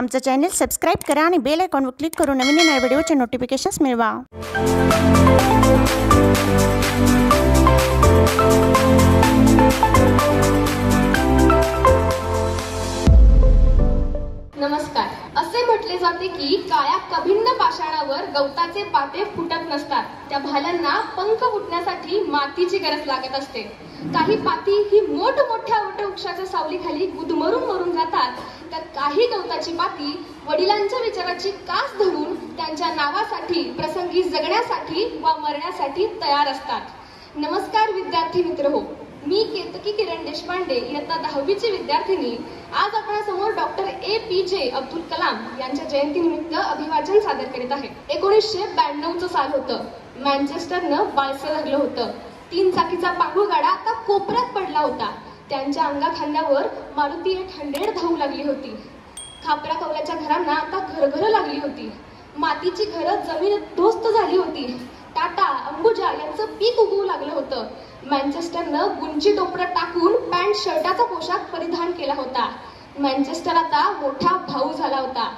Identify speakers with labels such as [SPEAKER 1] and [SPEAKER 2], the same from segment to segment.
[SPEAKER 1] आमचं channel subscribe करा आणि बेल आयकॉनवर क्लिक करून नवीन नव्या व्हिडिओचे नोटिफिकेशन्स मिळवा.
[SPEAKER 2] नमस्कार. असे म्हटले जाते की काळ्या कभिन्न पाषाणावर गवताचे पाते फुटत नसतात. त्या भाल्यांना पंख फुटण्यासाठी मातीची गरज लागत असते. काही पाती ही मोठमोठ्या वटवृक्षाच्या सावलीखाली गुदमरून मरून असतात तर काही गवताची माती वडिलांच्या विचाराची कास धरून त्यांच्या नावासाठी प्रसंगी जगण्यासाठी वा मरण्यासाठी तयार असतात. नमस्कार विद्यार्थी मित्र हो मी केतकी किरण देशपांडे इयत्ता दहावीची विद्यार्थिनी. आज आपणासमोर डॉक्टर ए पी जे अब्दुल कलाम यांच्या जयंतीनिमित्त अभिवाचन सादर करीत आहे. एकोणीसशे ब्याण्णवचं साल होतं. मँचेस्टरनं बाळसं धरलं होतं. तीन चाकीचा पांघूळ गाडा आता कोपऱ्यात पडला होता. त्यांच्या अंगाखांद्यावर मारुती एट हंड्रेड धावू लागली होती. खापऱ्या कवल्याच्या घरांना आता घरघरं लागली होती. मातीची घरं जमीन दोस्त झाली होती. टाटा अंबुजा यांचं पीक उगवू लागलं होतं. मँचेस्टरनं गुंची टोपडं टाकून पॅन्ट शर्टाचा पोशाख परिधान केला होता. मँचेस्टर आता मोठा भाऊ झाला होता.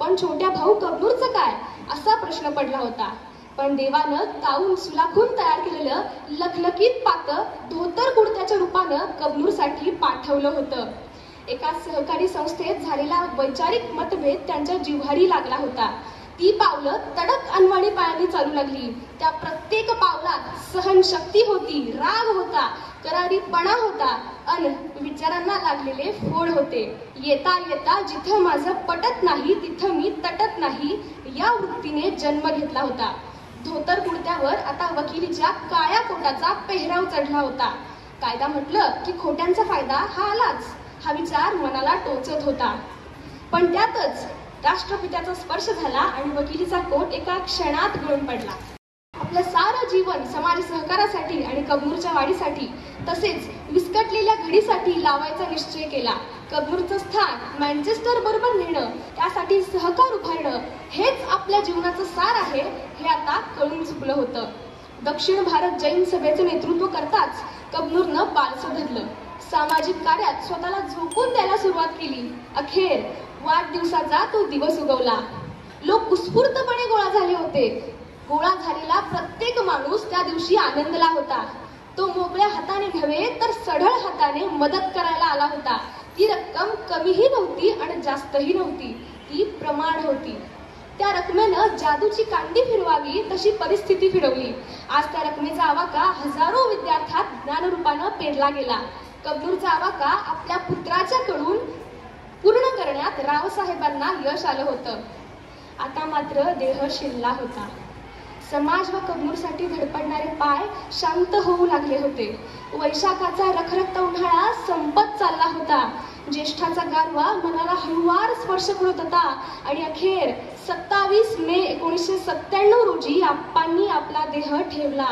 [SPEAKER 2] पण छोट्या भाऊ कबनूरचं काय? असा प्रश्न पडला होता. पण देवानं काऊन सुलाखून तयार केलेलं लखलखीत पातं धोतर कुडत्याच्या रूपानं कबनूरसाठी पाठवलं होतं. एका सहकारी संस्थेत झालेला वैचारिक मतभेद त्यांच्या जिव्हारी लागला होता. ती पावलं तडक अनवाणी पायाने चालू लागली. त्या प्रत्येक पावलात सहनशक्ती होती राग होता करारीपणा होता अन विचारांना लागलेले फोड होते. येता येता जिथं माझं पटत नाही तिथं मी तटत नाही या वृत्तीने जन्म घेतला होता. धोतर कुडत्यावर आता वकिलीच्या काळ्या कोटाचा पेहराव चढला होता. कायदा म्हटलं की खोट्यांचा फायदा हा आलाच. हा विचार मनाला टोचत होता. पण त्यातच राष्ट्रपित्याचा स्पर्श झाला आणि वकिलीचा कोट एका क्षणात गळून पडला. जीवन समाज सहकारासाठी आणि कबनूरच्या वाढीसाठी तसेच विस्कटलेल्या घडीसाठी लावायचा निश्चय केला. कबनूरचं स्थान मँचेस्टर बरोबर नेणं त्यासाठी सहकार उभारणं हेच आपल्या जीवनाचं सार आहे हे आता कळून चुकलं होतं. दक्षिण भारत जैन सभेचं नेतृत्व करताच कबनूरनं बालसं धरलं सामाजिक कार्यात स्वतःला झोकून द्यायला सुरुवात केली. अखेर वाढदिवसाचा तो दिवस उगवला. लोक उत्स्फूर्तपणे गोळा झाले होते. गोळा झालेला प्रत्येक माणूस त्या दिवशी आनंदला होता. तो मोकळ्या हाताने नव्हे तर सढळ हाताने मदत करायला आला होता. ती रक्कम कमीही नव्हती आणि जास्तही नव्हती. ती प्रमाण होती. त्या रकमेनं जादूची कांडी फिरवावी तशी परिस्थिती फिरवली. आज त्या रकमेचा आवाका हजारो विद्यार्थ्यात ज्ञानरूपानं पेरला गेला. कबनूरचा आवाका आपल्या पुत्राच्याकडून पूर्ण करण्यात रावसाहेबांना यश आलं होतं. आता मात्र देह शिरला होता. समाज व कबूरसाठी धडपडणारे पाय शांत होऊ लागले होते. वैशाखाचा रखरखता उन्हाळा संपत चालला होता. ज्येष्ठाचा गारवा मनाला हळुवार स्पर्श करत होता आणि अखेर सत्तावीस मे एकोणीसशे सत्त्याण्णव रोजी आप्पांनी आपला देह ठेवला.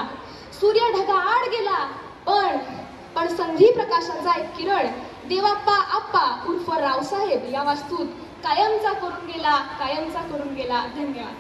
[SPEAKER 2] सूर्य ढगाआड गेला पण पण संधी प्रकाशाचा एक किरण देवाप्पा आप्पा उर्फ रावसाहेब या वास्तूत कायमचा करून गेला कायमचा करून गेला. धन्यवाद.